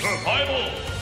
Survival.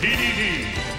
TDD.